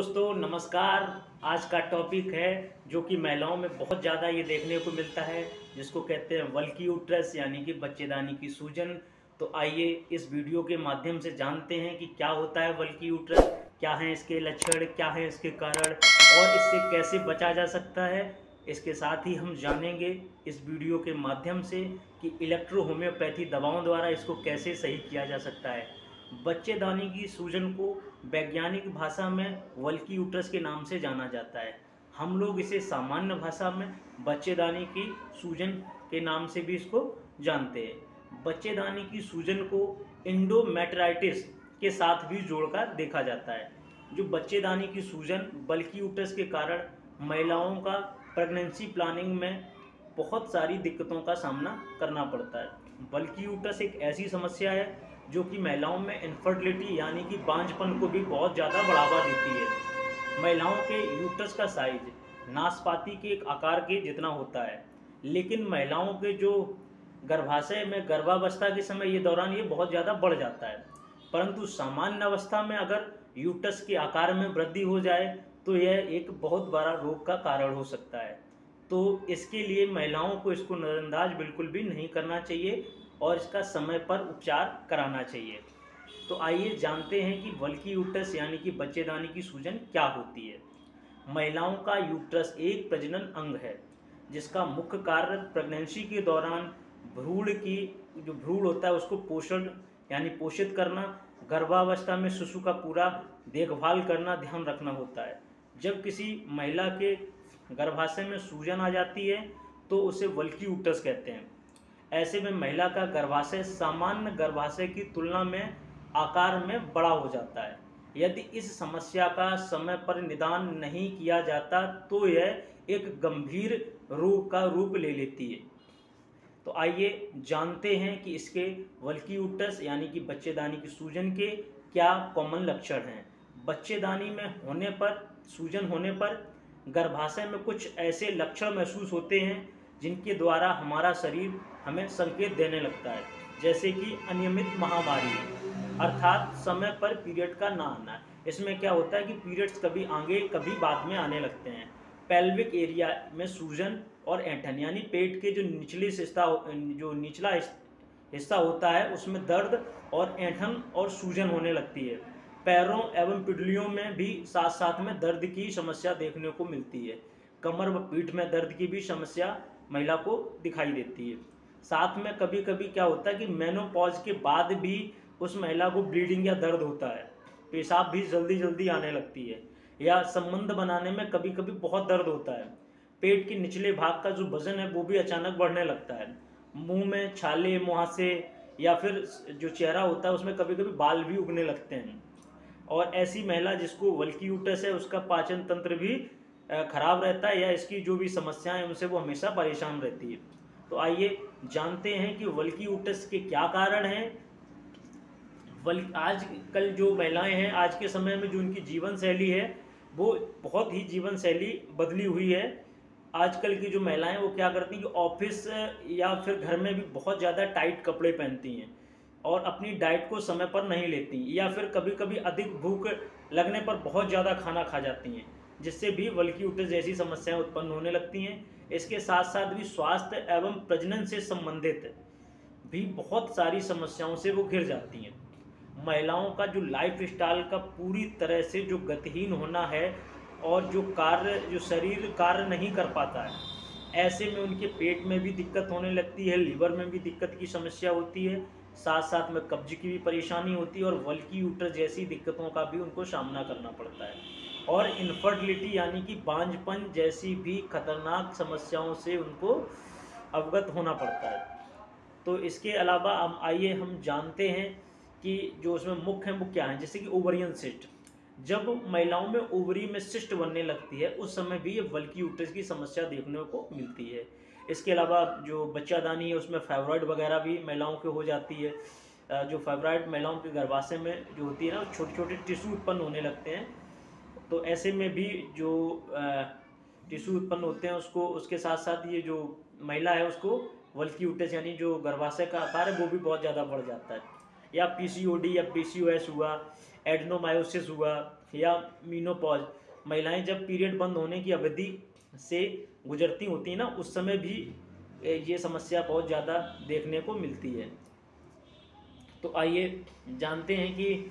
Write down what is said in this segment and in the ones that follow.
दोस्तों, नमस्कार। आज का टॉपिक है जो कि महिलाओं में बहुत ज़्यादा ये देखने को मिलता है, जिसको कहते हैं वल्की यूट्रस यानी कि बच्चेदानी की सूजन। तो आइए इस वीडियो के माध्यम से जानते हैं कि क्या होता है वल्की यूट्रस क्या हैं इसके लक्षण, क्या हैं इसके कारण, और इससे कैसे बचा जा सकता है। इसके साथ ही हम जानेंगे इस वीडियो के माध्यम से कि इलेक्ट्रो होम्योपैथी दवाओं द्वारा इसको कैसे सही किया जा सकता है। बच्चेदानी की सूजन को वैज्ञानिक भाषा में वल्की यूट्रस के नाम से जाना जाता है। हम लोग इसे सामान्य भाषा में बच्चेदानी की सूजन के नाम से भी इसको जानते हैं। बच्चेदानी की सूजन को इंडोमेट्राइटिस के साथ भी जोड़कर देखा जाता है। जो बच्चेदानी की सूजन बल्कि यूट्रस के कारण महिलाओं का प्रेगनेंसी प्लानिंग में बहुत सारी दिक्कतों का सामना करना पड़ता है। बल्कि यूट्रस एक ऐसी समस्या है जो कि महिलाओं में इनफर्टिलिटी यानी कि बांझपन को भी बहुत ज़्यादा बढ़ावा देती है। महिलाओं के यूटस का साइज़ नाशपाती के एक आकार के जितना होता है। लेकिन महिलाओं के जो गर्भाशय में गर्भावस्था के समय ये दौरान ये बहुत ज़्यादा बढ़ जाता है। परंतु सामान्य अवस्था में अगर यूटस के आकार में वृद्धि हो जाए तो यह एक बहुत बड़ा रोग का कारण हो सकता है। तो इसके लिए महिलाओं को इसको नज़रअंदाज बिल्कुल भी नहीं करना चाहिए। और इसका समय पर उपचार कराना चाहिए। तो आइए जानते हैं कि बल्कि यूट्रस यानी कि बच्चेदानी की सूजन क्या होती है। महिलाओं का यूट्रस एक प्रजनन अंग है, जिसका मुख्य कार्य प्रेगनेंसी के दौरान भ्रूण की, जो भ्रूण होता है उसको पोषण यानी पोषित करना, गर्भावस्था में शिशु का पूरा देखभाल करना ध्यान रखना होता है। जब किसी महिला के गर्भाशय में सूजन आ जाती है तो उसे वल्की यूट्रस कहते हैं। ऐसे में महिला का गर्भाशय सामान्य गर्भाशय की तुलना में आकार में बड़ा हो जाता है। यदि इस समस्या का समय पर निदान नहीं किया जाता तो यह एक गंभीर रोग का रूप ले लेती है। तो आइए जानते हैं कि इसके वल्की यूट्रस यानी कि बच्चेदानी की सूजन के क्या कॉमन लक्षण हैं। बच्चेदानी में होने पर, सूजन होने पर गर्भाशय में कुछ ऐसे लक्षण महसूस होते हैं जिनके द्वारा हमारा शरीर हमें संकेत देने लगता है, जैसे कि अनियमित महामारी। अर्थात समय पर पीरियड का ना आना। इसमें क्या होता है कि पीरियड्स कभी आगे, कभी बाद में आने लगते हैं। पेल्विक एरिया में सूजन और ऐंठन यानी पेट के जो निचली हिस्सा जो निचला हिस्सा होता है, उसमें दर्द और ऐंठन और सूजन होने लगती है। पैरों एवं पिडलियों में भी साथ साथ में दर्द की समस्या देखने को मिलती है। कमर व पीठ में दर्द की भी समस्या महिला को दिखाई देती है। साथ में कभी कभी क्या होता है कि मेनोपॉज के बाद भी उस महिला को ब्लीडिंग या दर्द होता है। पेशाब भी जल्दी जल्दी आने लगती है या संबंध बनाने में कभी कभी बहुत दर्द होता है। पेट के निचले भाग का जो वज़न है वो भी अचानक बढ़ने लगता है। मुँह में छाले, मुहासे या फिर जो चेहरा होता है उसमें कभी कभी बाल भी उगने लगते हैं। और ऐसी महिला जिसको वल्की यूटस है उसका पाचन तंत्र भी खराब रहता है या इसकी जो भी समस्याएँ उनसे वो हमेशा परेशान रहती है। तो आइए जानते हैं कि वल्की यूटस के क्या कारण हैं। वल आज कल जो महिलाएँ हैं, आज के समय में जो उनकी जीवन शैली है, वो बहुत ही जीवन शैली बदली हुई है। आजकल की जो महिलाएँ वो क्या करती हैं कि ऑफ़िस या फिर घर में भी बहुत ज़्यादा टाइट कपड़े पहनती हैं और अपनी डाइट को समय पर नहीं लेती या फिर कभी कभी अधिक भूख लगने पर बहुत ज़्यादा खाना खा जाती हैं, जिससे भी वल्की उठे जैसी समस्याएँ उत्पन्न होने लगती हैं। इसके साथ साथ भी स्वास्थ्य एवं प्रजनन से संबंधित भी बहुत सारी समस्याओं से वो घिर जाती हैं। महिलाओं का जो लाइफ स्टाइल का पूरी तरह से जो गतिहीन होना है और जो कार्य, जो शरीर कार्य नहीं कर पाता है, ऐसे में उनके पेट में भी दिक्कत होने लगती है, लीवर में भी दिक्कत की समस्या होती है। साथ साथ में कब्ज की भी परेशानी होती है और वल्की यूटर जैसी दिक्कतों का भी उनको सामना करना पड़ता है। और इनफर्टिलिटी यानी कि बांझपन जैसी भी खतरनाक समस्याओं से उनको अवगत होना पड़ता है। तो इसके अलावा हम आइए, हम जानते हैं कि जो उसमें मुख्य है, वो क्या है? जैसे कि ओवरियन सिस्ट जब महिलाओं में ओवरी में सिस्ट बनने लगती है, उस समय भी ये वल्की यूट्रस की समस्या देखने को मिलती है। इसके अलावा जो बच्चादानी है, उसमें फेवराइड वगैरह भी महिलाओं के हो जाती है। जो फेवराइड महिलाओं के गर्भाशय में जो होती है ना छोटे छोटे टिश्यू उत्पन्न होने लगते हैं। तो ऐसे में भी जो टिश्यू उत्पन्न होते हैं उसको, उसके साथ साथ ये जो महिला है उसको वल्की यूट्रस यानी जो गर्भाशय का आकार है वो भी बहुत ज़्यादा बढ़ जाता है। या पीसीओडी या पीसीओएस हुआ एडनोमायोसिस हुआ या मीनोपॉज महिलाएँ जब पीरियड बंद होने की अवधि से गुजरती होती हैं ना, उस समय भी ये समस्या बहुत ज़्यादा देखने को मिलती है। तो आइए जानते हैं कि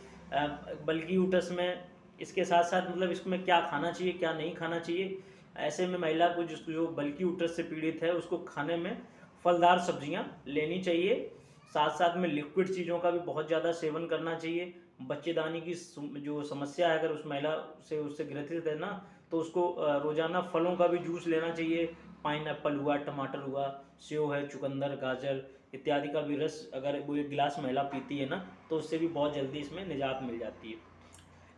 बल्कि यूटस में इसके साथ साथ मतलब इसमें क्या खाना चाहिए, क्या नहीं खाना चाहिए, ऐसे में महिला को जिसको जो बल्कि यूटस से पीड़ित है, उसको खाने में फलदार सब्ज़ियाँ लेनी चाहिए। साथ साथ में लिक्विड चीज़ों का भी बहुत ज़्यादा सेवन करना चाहिए। बच्चेदानी की जो समस्या है, अगर उस महिला से उससे ग्रसित है ना तो उसको रोज़ाना फलों का भी जूस लेना चाहिए। पाइन हुआ, टमाटर हुआ, सेव है, चुकंदर, गाजर इत्यादि का भी रस अगर वो एक गिलास महिला पीती है ना तो उससे भी बहुत जल्दी इसमें निजात मिल जाती है।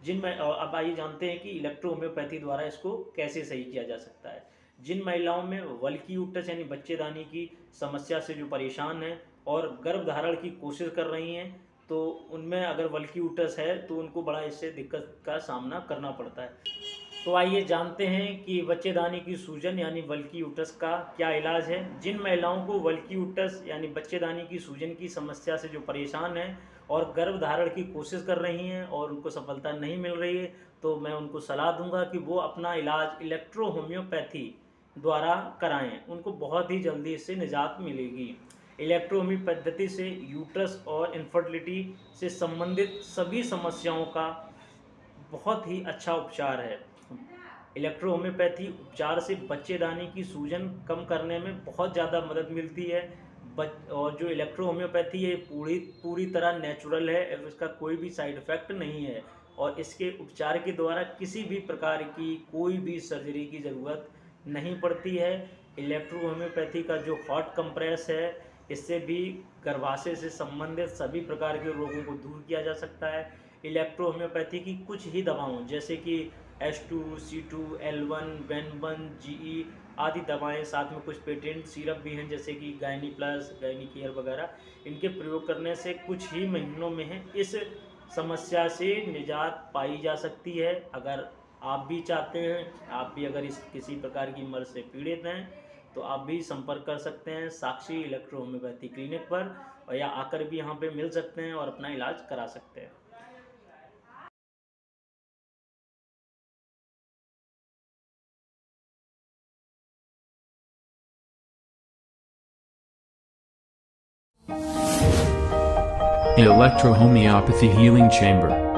जिन अब आइए जानते हैं कि इलेक्ट्रो होम्योपैथी द्वारा इसको कैसे सही किया जा सकता है। जिन महिलाओं में वल्की उटस यानी बच्चेदानी की समस्या से जो परेशान हैं और गर्भ धारण की कोशिश कर रही हैं तो उनमें अगर वल्की उटस है तो उनको बड़ा इससे दिक्कत का सामना करना पड़ता है। तो आइए जानते हैं कि बच्चेदानी की सूजन यानी वल्की उटस का क्या इलाज है। जिन महिलाओं को वल्की उटस यानी बच्चेदानी की सूजन की समस्या से जो परेशान हैं और गर्भ धारण की कोशिश कर रही हैं और उनको सफलता नहीं मिल रही है तो मैं उनको सलाह दूँगा कि वो अपना इलाज इलेक्ट्रो होम्योपैथी द्वारा कराएँ। उनको बहुत ही जल्दी इससे निजात मिलेगी। इलेक्ट्रोमी पद्धति से यूट्रस और इनफर्टिलिटी से संबंधित सभी समस्याओं का बहुत ही अच्छा उपचार है। इलेक्ट्रो होम्योपैथी उपचार से बच्चेदानी की सूजन कम करने में बहुत ज़्यादा मदद मिलती है। और जो इलेक्ट्रो होम्योपैथी है पूरी पूरी तरह नेचुरल है इसका कोई भी साइड इफ़ेक्ट नहीं है। और इसके उपचार के द्वारा किसी भी प्रकार की कोई भी सर्जरी की ज़रूरत नहीं पड़ती है। इलेक्ट्रो होम्योपैथी का जो हॉट कंप्रेस है, इससे भी गर्भाशय से संबंधित सभी प्रकार के रोगों को दूर किया जा सकता है। इलेक्ट्रो होम्योपैथी की कुछ ही दवाओं, जैसे कि S two C two L one when one G E आदि दवाएँ, साथ में कुछ पेटेंट, सिरप भी हैं, जैसे कि गायनी प्लस, गायनी केयर वगैरह, इनके प्रयोग करने से कुछ ही महीनों में इस समस्या से निजात पाई जा सकती है। अगर आप भी चाहते हैं, आप भी अगर इस किसी प्रकार की मर्ज से पीड़ित हैं तो आप भी संपर्क कर सकते हैं साक्षी इलेक्ट्रो होम्योपैथी क्लिनिक पर या आकर भी यहाँ पे मिल सकते हैं और अपना इलाज करा सकते हैं। Electrohomeopathy Healing Chamber